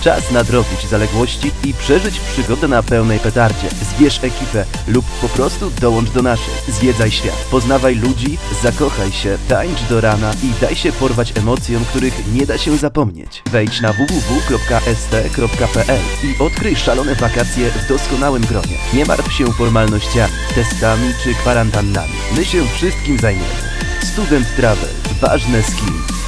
Czas nadrobić zaległości i przeżyć przygodę na pełnej petardzie. Zbierz ekipę lub po prostu dołącz do naszej. Zwiedzaj świat, poznawaj ludzi, zakochaj się, tańcz do rana i daj się porwać emocjom, których nie da się zapomnieć. Wejdź na www.st.pl i odkryj szalone wakacje w doskonałym gronie. Nie martw się formalnościami, testami czy kwarantannami. My się wszystkim zajmiemy. Student Travel. Ważne z kim.